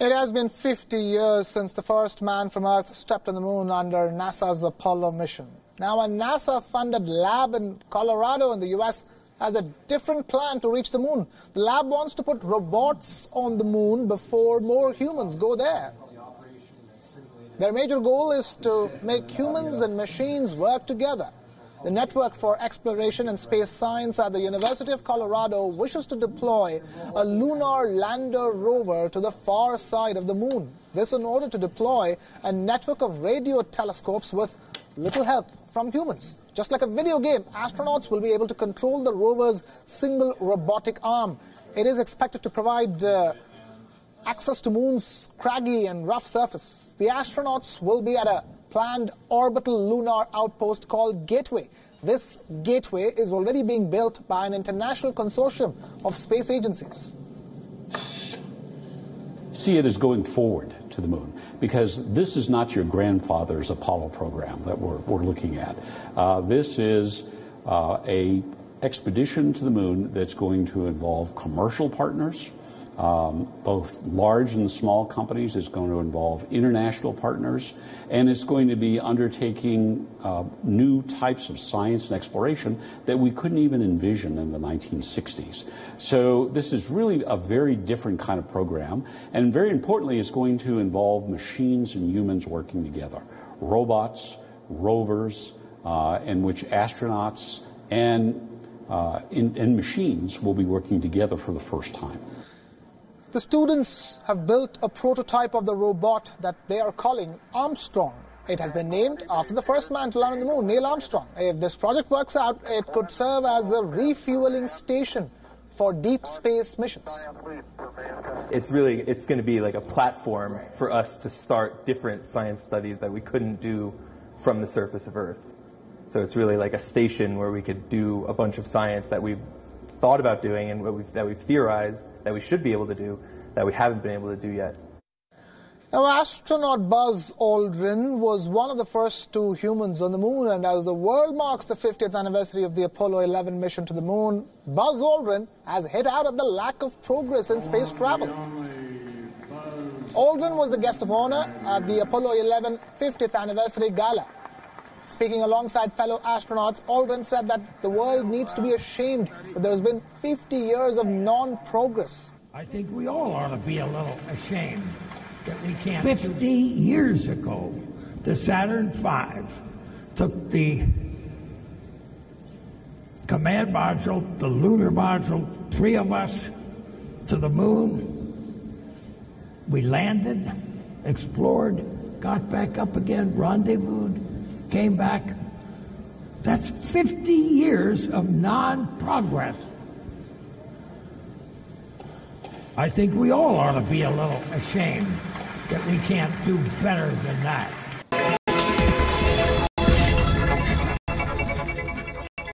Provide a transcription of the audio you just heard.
It has been 50 years since the first man from Earth stepped on the moon under NASA's Apollo mission. Now, a NASA funded lab in Colorado in the U.S. has a different plan to reach the moon. The lab wants to put robots on the moon before more humans go there. Their major goal is to make humans and machines work together. The Network for Exploration and Space Science at the University of Colorado wishes to deploy a lunar lander rover to the far side of the moon. This in order to deploy a network of radio telescopes with little help from humans. Just like a video game, astronauts will be able to control the rover's single robotic arm. It is expected to provide uh, access to moon's craggy and rough surface. The astronauts will be at a planned orbital lunar outpost called Gateway. This gateway is already being built by an international consortium of space agencies. See it as going forward to the moon because this is not your grandfather's Apollo program that we're, we're looking at. Uh, this is uh, a expedition to the moon that's going to involve commercial partners, um, both large and small companies. It's going to involve international partners, and it's going to be undertaking uh, new types of science and exploration that we couldn't even envision in the 1960s. So this is really a very different kind of program, and very importantly, it's going to involve machines and humans working together, robots, rovers, uh, in which astronauts and uh, in, and machines will be working together for the first time. The students have built a prototype of the robot that they are calling Armstrong. It has been named after the first man to land on the moon, Neil Armstrong. If this project works out, it could serve as a refueling station for deep space missions. It's really it's going to be like a platform for us to start different science studies that we couldn't do from the surface of Earth. So it's really like a station where we could do a bunch of science that we've thought about doing and what we've, that we've theorized that we should be able to do that we haven't been able to do yet. Now, astronaut Buzz Aldrin was one of the first two humans on the moon, and as the world marks the 50th anniversary of the Apollo 11 mission to the moon, Buzz Aldrin has hit out at the lack of progress in space travel. Aldrin was the guest of honor at the Apollo 11 50th anniversary gala. Speaking alongside fellow astronauts, Aldrin said that the world needs to be ashamed that there has been 50 years of non progress. I think we all ought to be a little ashamed that we can't. 50 years ago, the Saturn V took the command module, the lunar module, three of us to the moon. We landed, explored, got back up again, rendezvoused came back. That's 50 years of non progress. I think we all ought to be a little ashamed that we can't do better than that.